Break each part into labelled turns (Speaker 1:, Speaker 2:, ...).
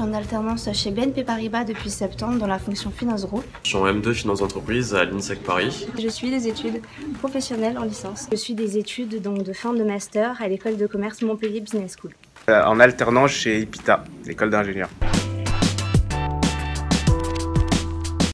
Speaker 1: en alternance chez BNP Paribas depuis septembre dans la fonction Finance Group.
Speaker 2: Je suis en M2 Finance d'entreprise à l'INSEC Paris.
Speaker 3: Je suis des études professionnelles en licence.
Speaker 1: Je suis des études donc, de fin de master à l'école de commerce Montpellier Business School.
Speaker 4: Euh, en alternance chez IPITA, l'école d'ingénieurs.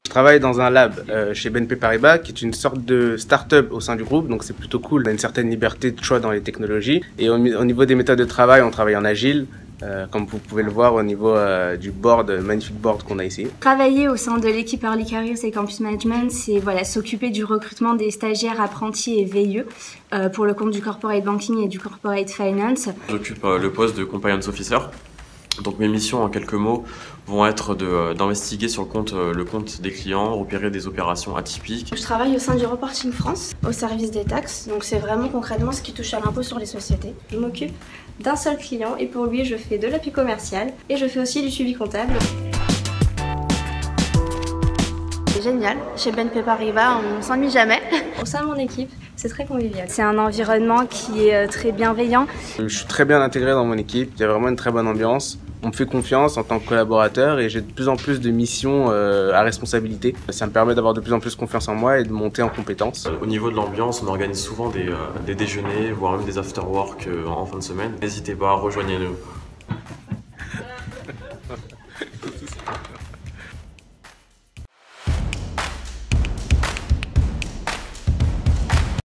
Speaker 4: Je travaille dans un lab euh, chez BNP Paribas, qui est une sorte de start-up au sein du groupe, donc c'est plutôt cool. On a une certaine liberté de choix dans les technologies. Et au, au niveau des méthodes de travail, on travaille en agile, euh, comme vous pouvez le voir au niveau euh, du board, magnifique board qu'on a ici.
Speaker 3: Travailler au sein de l'équipe Early Careers et Campus Management, c'est voilà, s'occuper du recrutement des stagiaires, apprentis et veilleux euh, pour le compte du corporate banking et du corporate finance.
Speaker 2: J'occupe euh, le poste de compliance officer. Donc mes missions en quelques mots vont être de, d'investiguer sur le compte, le compte des clients, repérer des opérations atypiques.
Speaker 1: Je travaille au sein du Reporting France, au service des taxes, donc c'est vraiment concrètement ce qui touche à l'impôt sur les sociétés.
Speaker 3: Je m'occupe d'un seul client et pour lui je fais de l'appui commercial et je fais aussi du suivi comptable.
Speaker 1: C'est génial, chez BNP Paribas on s'ennuie jamais.
Speaker 3: Au sein de mon équipe, c'est très convivial. C'est un environnement qui est très bienveillant.
Speaker 4: Je suis très bien intégré dans mon équipe, il y a vraiment une très bonne ambiance on me fait confiance en tant que collaborateur et j'ai de plus en plus de missions euh, à responsabilité. Ça me permet d'avoir de plus en plus confiance en moi et de monter en compétences.
Speaker 2: Au niveau de l'ambiance, on organise souvent des, euh, déjeuners, voire même des after-work euh, en fin de semaine. N'hésitez pas, rejoignez-nous.